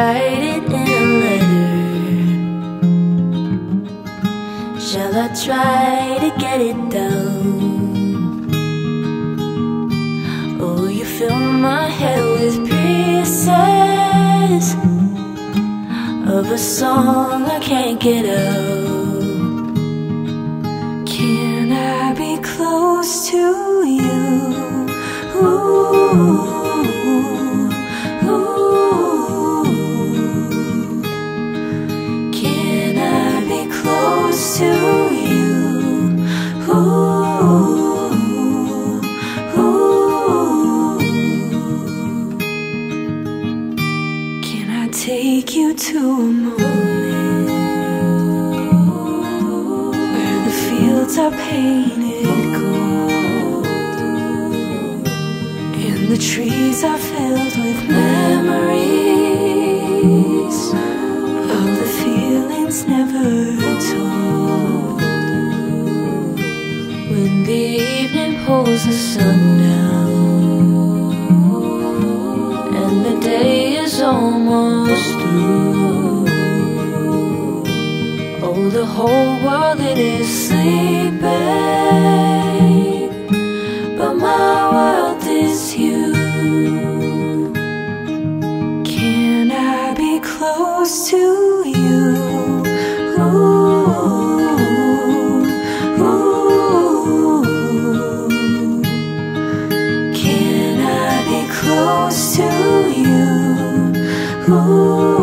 write it in a letter? Shall I try to get it down? Oh, you fill my head with pieces of a song I can't get out. Can I be close to you? Ooh. Take you to a moment where the fields are painted gold and the trees are filled with memories of the feelings never told? When the evening pulls the sun down The whole world it is sleeping But my world is you Can I be close to you? Ooh, ooh. Can I be close to you? Ooh.